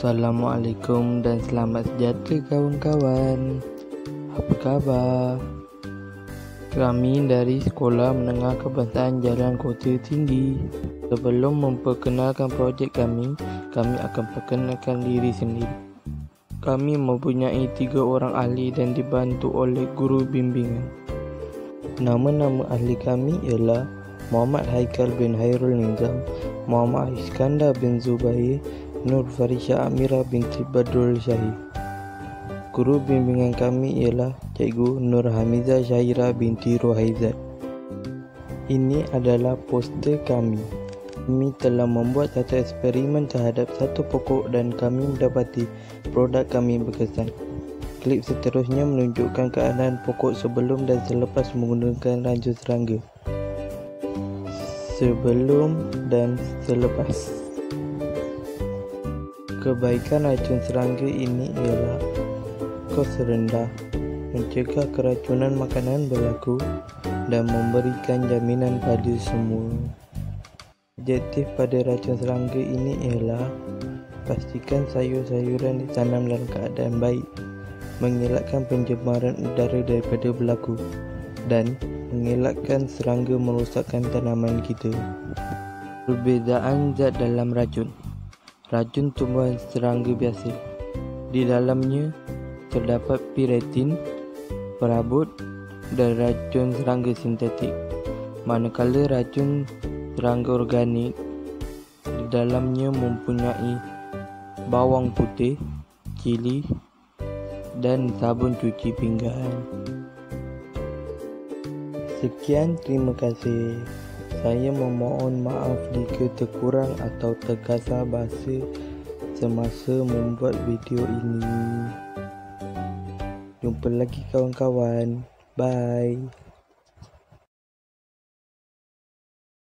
Assalamualaikum dan selamat sejahtera kawan-kawan. Apa khabar? Kami dari Sekolah Menengah Kebangsaan Jalan Kota Tinggi. Sebelum memperkenalkan projek kami, kami akan perkenalkan diri sendiri. Kami mempunyai tiga orang ahli dan dibantu oleh guru bimbingan. Nama-nama ahli kami ialah Muhammad Haikal bin Hairul Nizam, Muhammad Iskandar bin Zubair, Nur Farisha Amira binti Badrul Syahid. Guru bimbingan kami ialah Cikgu Nur Hamiza Syahira binti Rohaizat. Ini adalah poster kami. Kami telah membuat satu eksperimen terhadap satu pokok dan kami mendapati produk kami berkesan. Klip seterusnya menunjukkan keadaan pokok sebelum dan selepas menggunakan racun serangga. Sebelum dan selepas. Kebaikan racun serangga ini ialah kos rendah, mencegah keracunan makanan berlaku dan memberikan jaminan pada semua. Objektif pada racun serangga ini ialah pastikan sayur-sayuran ditanam dalam keadaan baik, mengelakkan pencemaran udara daripada berlaku dan mengelakkan serangga merosakkan tanaman kita. Perbezaan zat dalam racun racun tumbuhan serangga biasa. Di dalamnya terdapat piretin, perabot dan racun serangga sintetik. Manakala racun serangga organik di dalamnya mempunyai bawang putih, cili dan sabun cuci pinggan. Sekian terima kasih. Saya memohon maaf jika terkurang atau terkasar bahasa semasa membuat video ini. Jumpa lagi kawan-kawan. Bye.